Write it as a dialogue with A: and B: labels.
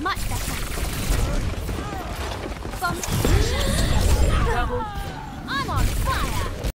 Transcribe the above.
A: much.